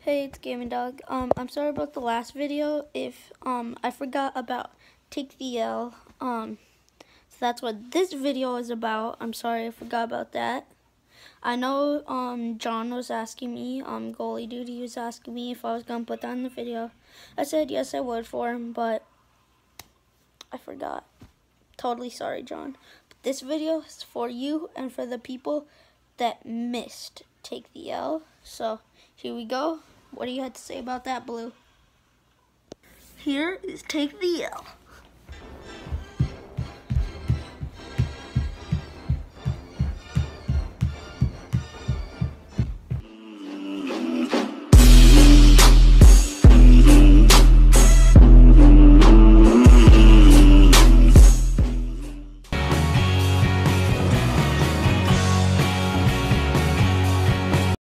Hey, it's Gaming Dog. Um, I'm sorry about the last video. If um, I forgot about take the L. Um, so that's what this video is about. I'm sorry I forgot about that. I know um John was asking me, um goalie dude was asking me if I was gonna put that in the video. I said yes I would for him, but I forgot. Totally sorry, John. This video is for you and for the people that missed take the L. So here we go. What do you have to say about that, Blue? Here is take the L.